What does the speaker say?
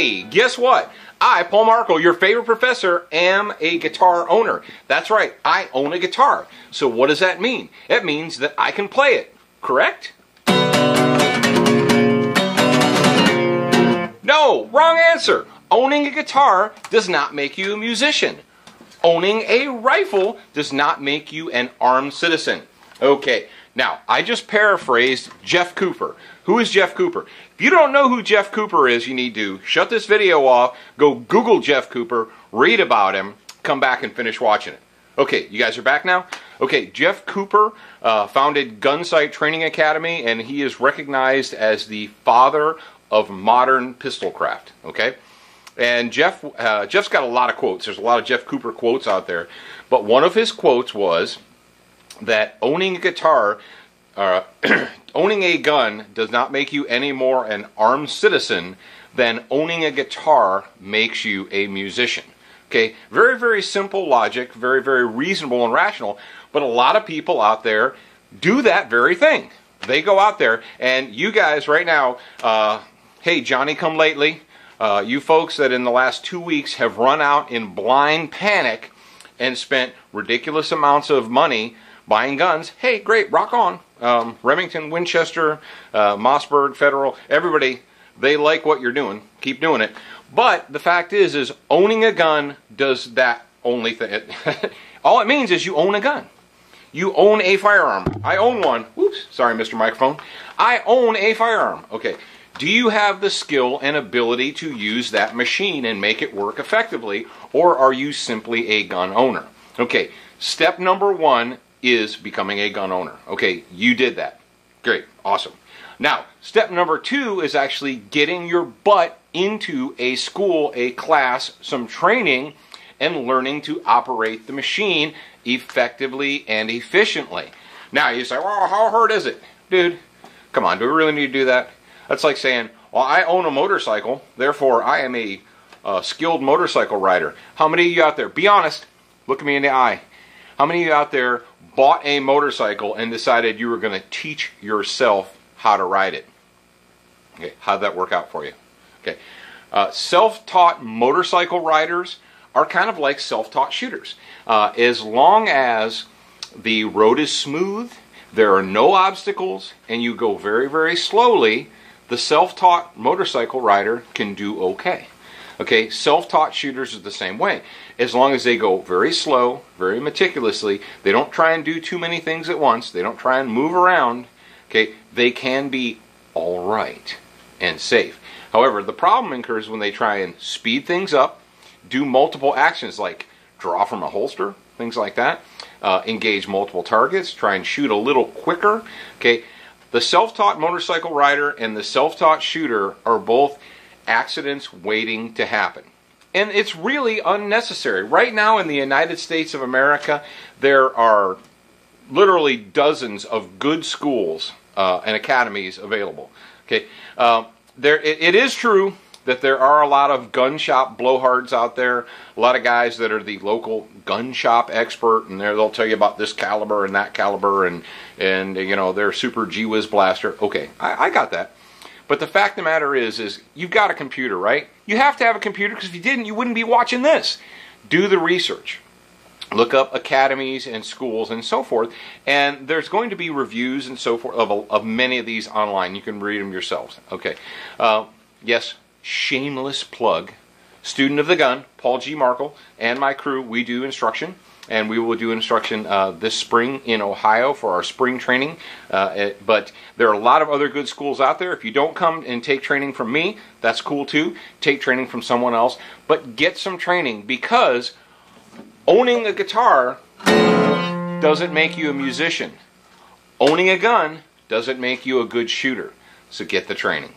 Hey, guess what? I, Paul Markel, your favorite professor, am a guitar owner. That's right, I own a guitar. So what does that mean? It means that I can play it, correct? No, wrong answer. Owning a guitar does not make you a musician. Owning a rifle does not make you an armed citizen. Okay, now I just paraphrased Jeff Cooper. Who is Jeff Cooper? If you don't know who Jeff Cooper is, you need to shut this video off, go Google Jeff Cooper, read about him, come back and finish watching it. Okay, you guys are back now? Okay, Jeff Cooper uh, founded Gunsite Training Academy, and he is recognized as the father of modern pistol craft. Okay? And Jeff, uh, Jeff's got a lot of quotes. There's a lot of Jeff Cooper quotes out there. But one of his quotes was that owning a guitar, uh, owning a gun does not make you any more an armed citizen than owning a guitar makes you a musician. Okay, very, very simple logic, very, very reasonable and rational. But a lot of people out there do that very thing. They go out there, and you guys right now, uh, hey, Johnny come lately, uh, you folks that in the last two weeks have run out in blind panic and spent ridiculous amounts of money buying guns, hey, great, rock on. Um, Remington, Winchester, uh, Mossberg, Federal, everybody, they like what you're doing. Keep doing it. But the fact is, is owning a gun does that only thing. All it means is you own a gun. You own a firearm. I own one. Whoops, sorry, Mr. Microphone. I own a firearm. Okay. Do you have the skill and ability to use that machine and make it work effectively, or are you simply a gun owner? Okay, step number one is becoming a gun owner. Okay, you did that. Great, awesome. Now, step number two is actually getting your butt into a school, a class, some training, and learning to operate the machine effectively and efficiently. Now, you say, well, how hard is it? Dude, come on, do we really need to do that? That's like saying, well, I own a motorcycle, therefore I am a uh, skilled motorcycle rider. How many of you out there, be honest, look at me in the eye, how many of you out there bought a motorcycle and decided you were going to teach yourself how to ride it? Okay, how'd that work out for you? Okay, uh, self-taught motorcycle riders are kind of like self-taught shooters. Uh, as long as the road is smooth, there are no obstacles, and you go very, very slowly, the self-taught motorcycle rider can do okay. Okay, self-taught shooters are the same way. As long as they go very slow, very meticulously, they don't try and do too many things at once, they don't try and move around, okay, they can be all right and safe. However, the problem occurs when they try and speed things up, do multiple actions like draw from a holster, things like that, uh, engage multiple targets, try and shoot a little quicker, okay, the self taught motorcycle rider and the self taught shooter are both accidents waiting to happen. And it's really unnecessary. Right now in the United States of America, there are literally dozens of good schools uh, and academies available. Okay, uh, there it, it is true that there are a lot of gun shop blowhards out there, a lot of guys that are the local gun shop expert, and they'll tell you about this caliber and that caliber, and and you know they're super G whiz blaster. Okay, I, I got that. But the fact of the matter is, is you've got a computer, right? You have to have a computer because if you didn't, you wouldn't be watching this. Do the research. Look up academies and schools and so forth, and there's going to be reviews and so forth of, of many of these online. You can read them yourselves. Okay. Uh, yes, shameless plug. Student of the Gun, Paul G. Markel, and my crew, we do instruction. And we will do instruction uh, this spring in Ohio for our spring training. Uh, it, but there are a lot of other good schools out there. If you don't come and take training from me, that's cool too. Take training from someone else. But get some training because owning a guitar doesn't make you a musician. Owning a gun doesn't make you a good shooter. So get the training.